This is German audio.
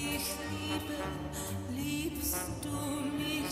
ich liebe, liebst du mich?